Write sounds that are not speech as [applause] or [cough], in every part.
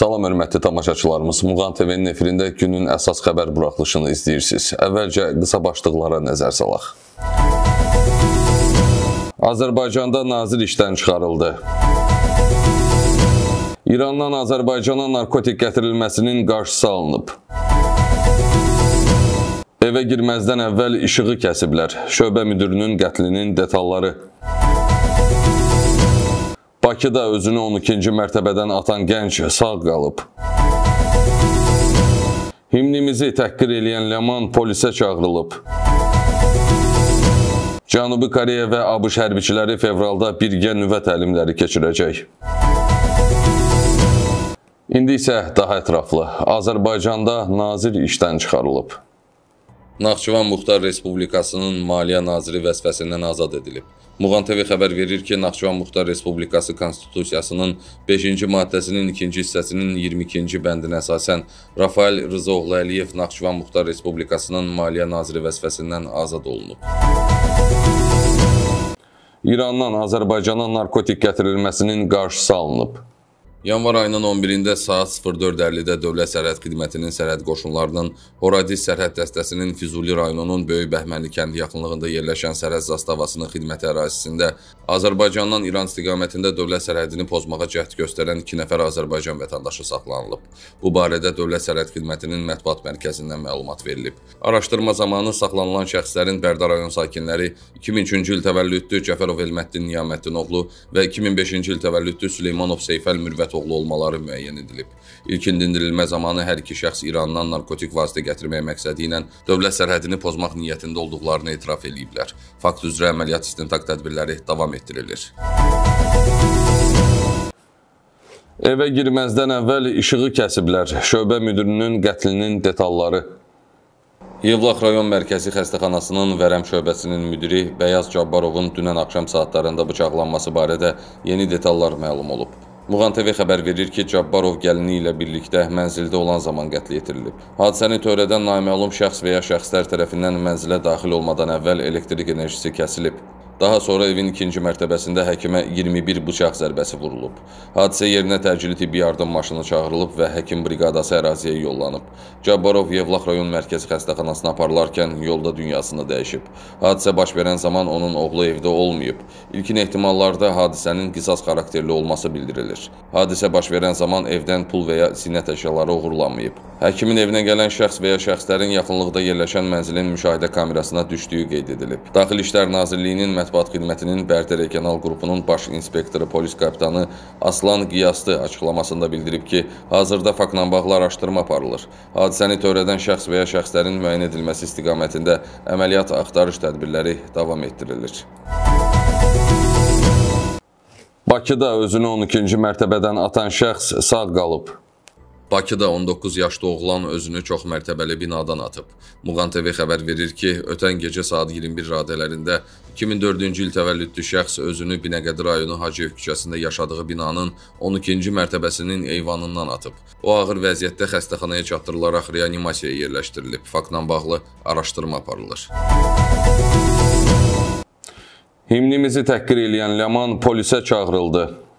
Salam hörmətli tamaşaçılarımız. Muğan TV-nin efirində günün əsas xəbər buraxılışını izləyirsiniz. Əvvəlcə qısa başlıqlara nəzər salaq. Azərbaycanda nazir işdən çıxarıldı. İrandan Azərbaycana narkotik gətirilməsinin qarşısı alınıb. Evə girməzdən əvvəl işığı kəsiblər. Şöbə müdürünün qətlinin detalları. Bakıda özünü 12-ci mərtəbədən atan gənc sağ qalıb. Himnimizi təhqir eləyən Ləman polisə çağırılıb. Cənubi Koreya və ABŞ hərbiçiləri fevralda birgə nüvə təlimləri keçirəcək. İndi isə daha ətraflı. Azərbaycanda nazir işdən çıxarılıb. Naxçıvan Muxtar Respublikasının Maliyyə Naziri vəzifəsindən azad edilib. Muğan TV xəbər verir ki, Naxçıvan Muxtar Respublikası Konstitusiyasının 5-ci maddəsinin 2-ci hissəsinin 22-ci bəndinə əsasən Rafael Rızaoğlu Əliyev Naxçıvan Muxtar Respublikasının Maliyyə Naziri vəzifəsindən azad olunub. İrandan Azərbaycana narkotik gətirilməsinin qarşısı alınıb. Yanvar ayının 11-də saat 04:50-də Dövlət Sərhəd Xidmətinin sərhəd qoşunlarının Horadiz sərhəd dəstəsinin Füzuli rayonunun Böyük Bəhmənli kəndi yaxınlığında yerləşən sərhəd zastavasının xidməti ərazisində Azərbaycandan İran istiqamətində dövlət sərhədini pozmağa cəhd göstərən 2 nəfər Azərbaycan vətəndaşı saxlanılıb. Bu barədə Dövlət Sərhəd Xidmətinin mətbuat mərkəzindən məlumat verilib. Araşdırma zamanı saxlanılan şəxslərin Bərdə rayon sakinləri 2003-cü il təvəllüdlü Cəfərov Elməddin Niyaməddin oğlu və 2005-ci il təvəllüdlü Süleymanov Seyfəl Mürvət Mürvət oğlu olmaları müəyyən edilib. İlkin dindirilmə zamanı hər iki şəxs İrandan narkotik vasitə gətirmək məqsədi ilə dövlət sərhədini pozmaq niyyətində olduqlarını etiraf ediblər. Fakt üzrə əməliyyat istintaq tədbirləri davam etdirilir. Evə girməzdən əvvəl işığı kəsiblər. Şöbə müdürünün qətlinin detalları Yevlax rayon mərkəzi xəstəxanasının vərəm şöbəsinin müdiri Bəyaz Cabbarovun dünən axşam saatlarında bıçaqlanması barədə yeni detallar məlum olub. Muğan TV xəbər verir ki, Cabbarov gəlini ilə birlikdə mənzildə olan zaman qətl yetirilib. Hadisəni törədən naməlum şəxs və ya şəxslər tərəfindən mənzilə daxil olmadan əvvəl elektrik enerjisi kəsilib. Daha sonra evin ikinci mərtəbəsində həkimə 21 bıçaq zərbəsi vurulub. Hadisə yerinə təcili tibbi yardım maşını çağırılıb və həkim briqadası əraziyə yollanıb. Cabbarov Yevlax rayon mərkəzi xəstəxanasına aparılarkən yolda dünyasını dəyişib. Hadisə baş verən zaman onun oğlu evdə olmayıb. İlkin ehtimallarda hadisənin qisas xarakterli olması bildirilir. Hadisə baş verən zaman evdən pul və ya zinət əşyaları uğurlanmayıb. Həkimin evinə gələn şəxs və ya şəxslərin yaxınlıqda yerləşən mənzilin müşahidə kamerasına düşdüyü qeyd edilib. Daxili İşlər Nazirliyinin Mətbuat Xidmətinin Bərdə regional qrupunun baş inspektoru polis kapitanı Aslan Qiyaslı açıqlamasında bildirib ki, hazırda faktla bağlı araşdırma aparılır. Hadisəni törədən şəxs və ya şəxslərin müəyyən edilməsi istiqamətində əməliyyat axtarış tədbirləri davam etdirilir. Bakıda özünü 12-ci mərtəbədən atan şəxs sağ qalıb. Bakıda 19 yaşlı oğlan özünü çox mərtəbəli binadan atıb. Muğan TV xəbər verir ki, ötən gecə saat 21 radələrində 2004-cü il təvəllüdlü şəxs özünü Binəqədi rayonu Hacıyev küçəsində yaşadığı binanın 12-ci mərtəbəsinin eyvanından atıb. O ağır vəziyyətdə xəstəxanaya çatdırılaraq reanimasiyaya yerləşdirilib. Faktla bağlı araşdırma aparılır. Himnimizi təhqir eləyən Ləman polisə çağırıldı.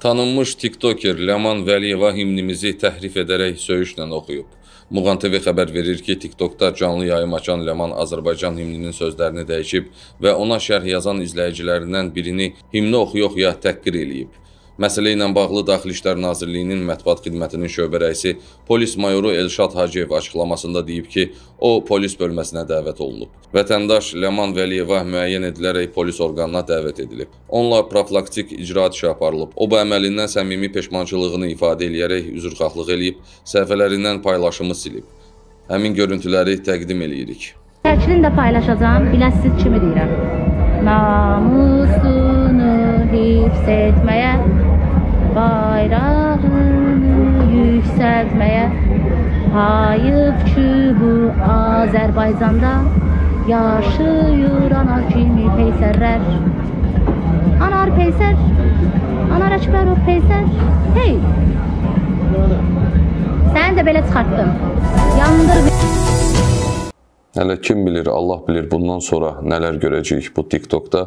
Tanınmış tiktoker Ləman Vəliyeva himnimizi təhrif edərək söyüşlə oxuyub. Muğan TV xəbər verir ki, TikTokda canlı yayım açan Ləman Azərbaycan himninin sözlərini dəyişib və ona şərh yazan izləyicilərindən birini himni oxuya-oxuya təhqir eləyib. Məsələ ilə bağlı Daxili İşlər Nazirliyinin mətbuat xidmətinin şöbə rəisi polis mayoru Elşad Hacıyev açıqlamasında deyib ki, o polis bölməsinə dəvət olunub. Vətəndaş Ləman Vəliyeva müəyyən edilərək polis orqanına dəvət edilib. Onunla profilaktik icraat işi aparılıb. O bu əməlindən səmimi peşmançılığını ifadə eləyərək üzrxahlıq eləyib, səhifələrindən paylaşımı silib. Həmin görüntüləri təqdim eləyirik. Şəklini də paylaşacağam. Biləsiz kimi deyirəm. Namusunu hipsetmeye Bayrağını yükseltmeye. Hayıfçı bu Azerbaycan'da Yaşıyor anarşimi peyserler. Anar peyser Anar açıklar o peyser. Hey! Sen de belə çıxartdın Yandır bir Hələ kim bilir, Allah bilir bundan sonra nələr görəcəyik bu TikTokda.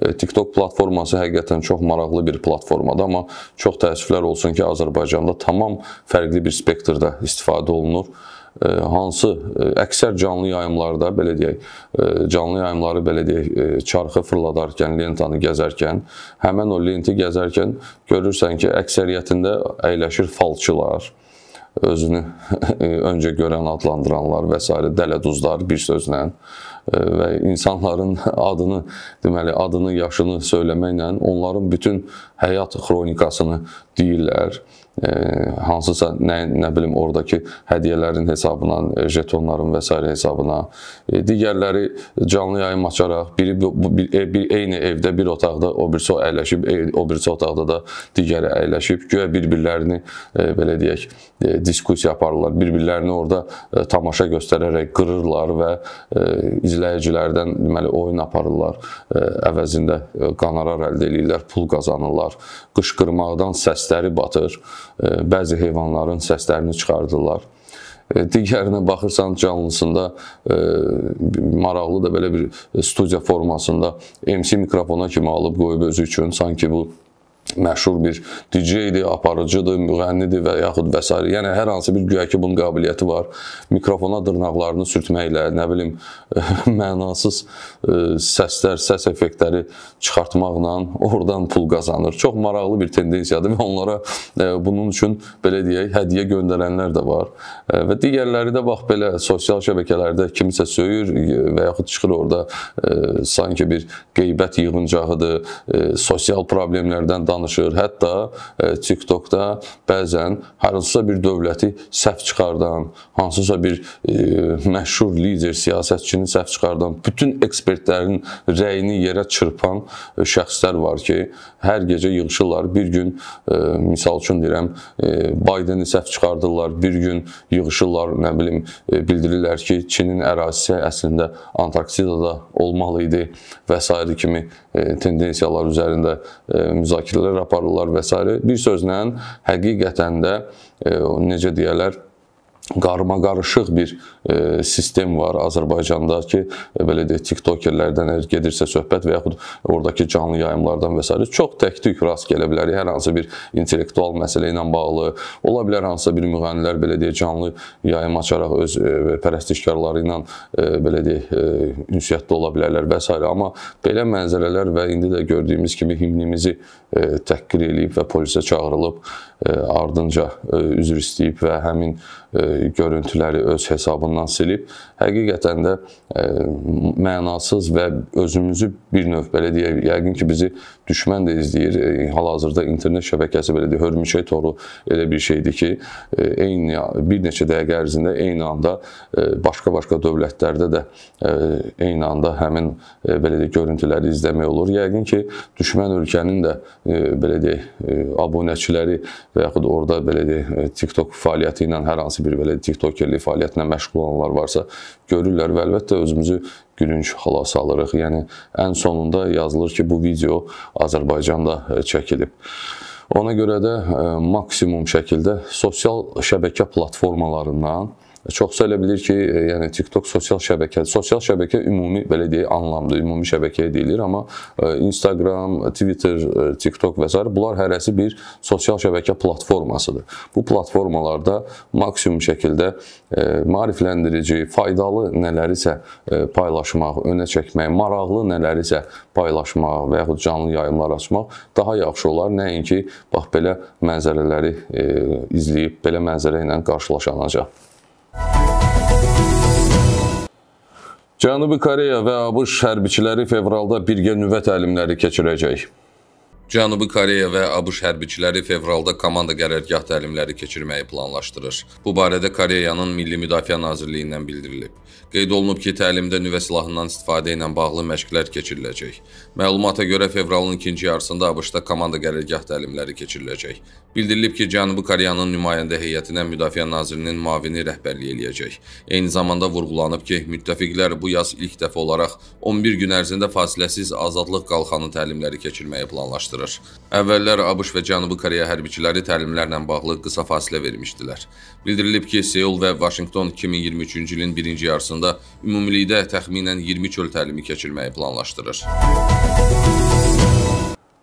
E, TikTok platforması həqiqətən çox maraqlı bir platformadır, amma çox təəssüflər olsun ki, Azərbaycanda tamam fərqli bir spektrdə istifadə olunur e, hansı əksər canlı yayımlarda belə deyək, canlı yayımları belə deyək, çarxı fırladarkən, lentanı gəzərkən, həmin o lenti gəzərkən görürsən ki, əksəriyyətində əyləşir falçılar, özünü [laughs] öncə görən adlandıranlar və s. dələduzlar bir sözlə və insanların [laughs] adını, deməli, adını, yaşını söyləməklə onların bütün həyat xronikasını deyirlər hansısa nə, nə bilim oradakı hədiyyələrin hesabına, jetonların və s. hesabına, digərləri canlı yayım açaraq biri bir, bir eyni evdə bir otaqda o birisi əyləşib, o birisi otaqda da digəri əyləşib, güya bir-birlərini belə deyək, diskussiya aparırlar, bir-birlərini orada tamaşa göstərərək qırırlar və izləyicilərdən deməli oyun aparırlar, əvəzində qonorar əldə edirlər, pul qazanırlar, qışqırmaqdan səsləri batır bəzi heyvanların səslərini çıxardırlar. Digərinə baxırsan canlısında e, maraqlı da belə bir studiya formasında MC mikrofona kimi alıb qoyub özü üçün sanki bu məşhur bir DJ-dir, aparıcıdır, müğənnidir və yaxud və s. Yəni hər hansı bir güya ki bunun qabiliyyəti var. Mikrofona dırnaqlarını sürtməklə, nə bilim, [laughs] mənasız e, səslər, səs effektləri çıxartmaqla oradan pul qazanır. Çox maraqlı bir tendensiyadır [laughs] və onlara e, bunun üçün belə deyək, hədiyyə göndərənlər də var. E, və digərləri də bax belə sosial şəbəkələrdə kimisə söyür və yaxud çıxır orada sanki bir qeybət yığıncağıdır, sosial problemlərdən danışır. Hətta e, TikTokda bəzən hansısa bir dövləti səhv çıxardan, hansısa bir e, məşhur lider, siyasətçini səhv çıxardan, bütün ekspertlərin rəyini yerə çırpan e, şəxslər var ki, hər gecə yığılırlar. Bir gün e, misal üçün deyirəm, e, Baydeni səhv çıxardırlar, bir gün yığılırlar, nə bilim, e, bildirirlər ki, Çinin ərazisi əslində Antarktidada olmalı idi və s. kimi e, tendensiyalar üzərində e, müzakirə müzakirələr aparırlar və s. Bir sözlə həqiqətən də e, necə deyirlər qarma-qarışıq bir e, sistem var Azərbaycanda ki, e, belə deyək, TikTokerlərdən gedirsə söhbət və yaxud oradakı canlı yayımlardan və s. çox tək-tük rast gələ bilər. Hər hansı bir intellektual məsələ ilə bağlı, ola bilər hansısa bir müğənnilər belə deyək, canlı yayım açaraq öz e, pərəstişkarları ilə e, belə deyək, e, ünsiyyətdə ola bilərlər və s. Amma belə mənzərələr və indi də gördüyümüz kimi himnimizi e, təhqir eləyib və polisə çağırılıb, e, ardınca e, üzr istəyib və həmin görüntüləri öz hesabından silib, həqiqətən də e, mənasız və özümüzü bir növ belə deyək, yəqin ki, bizi düşmən də izləyir. E, hal-hazırda internet şəbəkəsi belə deyək, hörmüçək toru elə bir şeydir ki, e, eyni bir neçə dəqiqə ərzində eyni anda başqa-başqa dövlətlərdə də eyni anda həmin belə deyək, görüntüləri izləmək olur. Yəqin ki, düşmən ölkənin də belə deyək, abunəçiləri və yaxud orada belə deyək, TikTok fəaliyyəti ilə hər hansı bir belə TikTokerlik fəaliyyətinə məşğul olanlar varsa, görürlər və əlbəttə özümüzü gülünc hala salırıq. Yəni ən sonunda yazılır ki, bu video Azərbaycanda e, çəkilib. Ona görə də e, maksimum şəkildə sosial şəbəkə platformalarından Çoxsa elə bilir ki, e, yəni TikTok sosial şəbəkə, sosial şəbəkə ümumi belə deyək anlamda, ümumi şəbəkəyə deyilir, amma e, Instagram, Twitter, e, TikTok və s. bunlar hərəsi bir sosial şəbəkə platformasıdır. Bu platformalarda maksimum şəkildə maarifləndirici, faydalı nələrisə paylaşmaq, önə çəkmək, maraqlı nələrisə paylaşmaq və yaxud canlı yayımlar açmaq daha yaxşı olar. Nəinki bax belə mənzərələri izləyib belə mənzərə ilə qarşılaşanacaq. Cənubi Koreya və ABŞ hərbiçiləri fevralda birgə nüvə təlimləri keçirəcək. Cənubi Koreya və ABŞ hərbiçiləri fevralda komanda qərargah təlimləri keçirməyi planlaşdırır. Bu barədə Koreyanın Milli Müdafiə Nazirliyindən bildirilib. Qeyd olunub ki, təlimdə nüvə silahından istifadə ilə bağlı məşqlər keçiriləcək. Məlumata görə fevralın ikinci yarısında ABŞ-da komanda qərargah təlimləri keçiriləcək. Bildirilib ki, Cənubi Koreyanın nümayəndə heyətinə Müdafiə Nazirinin müavini rəhbərlik eləyəcək. Eyni zamanda vurğulanıb ki, müttəfiqlər bu yaz ilk dəfə olaraq 11 gün ərzində fasiləsiz azadlıq qalxanı təlimləri keçirməyi planlaşdırır. Planlaşdırır. Əvvəllər ABŞ və Cənubi Koreya hərbiçiləri təlimlərlə bağlı qısa fasilə vermişdilər. Bildirilib ki, Seul və Vaşinqton 2023-cü ilin birinci yarısında ümumilikdə təxminən 20 çöl təlimi keçirməyi planlaşdırır.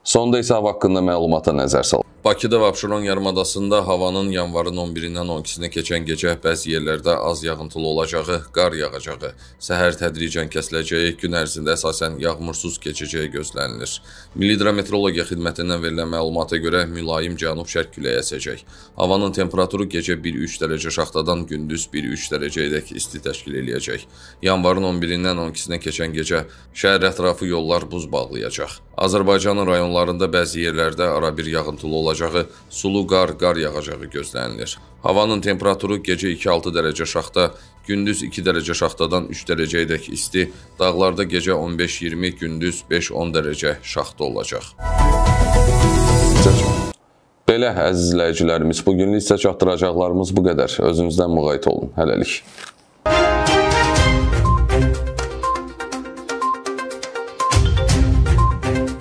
Sonda isə hava haqqında məlumata nəzər salın. Bakıda və Abşeron yarımadasında havanın yanvarın 11-dən 12-sinə keçən gecə bəzi yerlərdə az yağıntılı olacağı, qar yağacağı, səhər tədricən kəsiləcəyi, gün ərzində əsasən yağmursuz keçəcəyi gözlənilir. Milli Hidrometeorologiya Xidmətindən verilən məlumata görə mülayim cənub-şərq küləyi əsəcək. Havanın temperaturu gecə 1-3 dərəcə şaxtadan gündüz 1-3 dərəcəyədək isti təşkil eləyəcək. Yanvarın 11-dən 12-sinə keçən gecə şəhər ətrafı yollar buz bağlayacaq. Azərbaycanın rayonlarında bəzi yerlərdə arabir yağıntılı olacağı, sulu qar, qar yağacağı gözlənilir. Havanın temperaturu gecə 2-6 dərəcə şaxta, gündüz 2 dərəcə şaxtadan 3 dərəcəyədək isti, dağlarda gecə 15-20, gündüz 5-10 dərəcə şaxta olacaq. Belə əziz izləyicilərimiz, bu günlük isə çatdıracaqlarımız bu qədər. Özünüzdən müğayət olun. Hələlik.